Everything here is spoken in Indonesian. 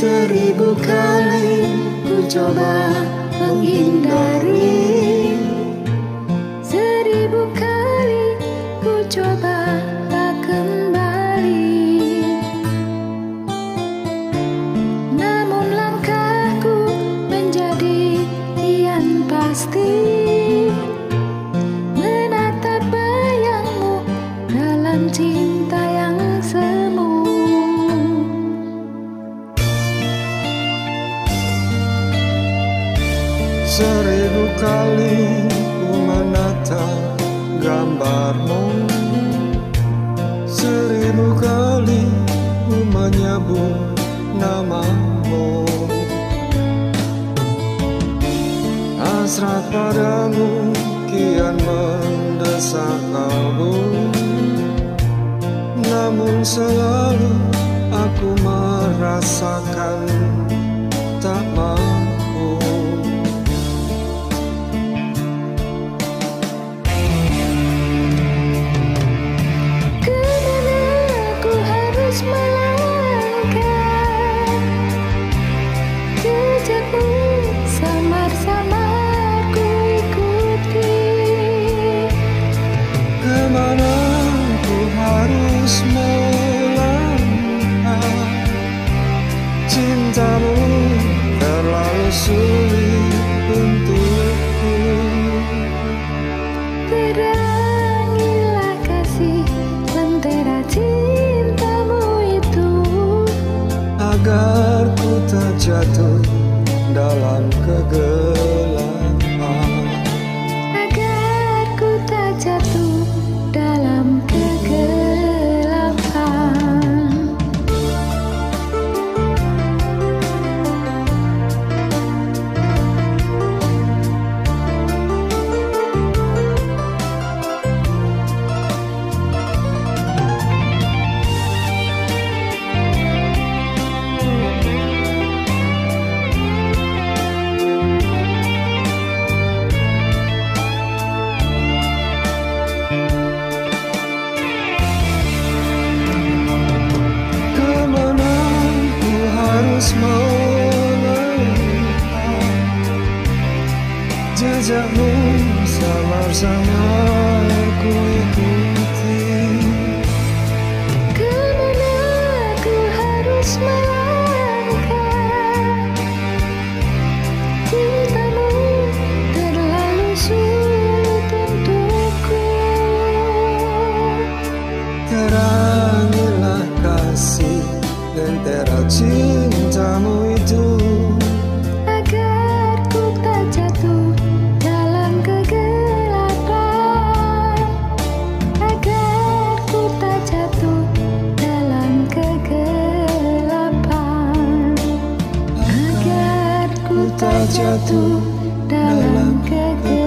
seribu kali ku coba menghindari Seribu kali ku menatap gambarmu. Seribu kali ku menyebut namamu. Hasrat padamu kian mendesak kalbu Namun selalu aku merasakan tak mampu Cintamu terlalu sulit untukku. Terangilah kasih lentera cintamu itu. Agar ku tak jatuh dalam kegelapan samar-samar ku ikuti Ke mana ku harus melangkah? Cintamu terlalu sulit untukku. Terangilah kasih lentera cintamu jatuh dalam kegelapan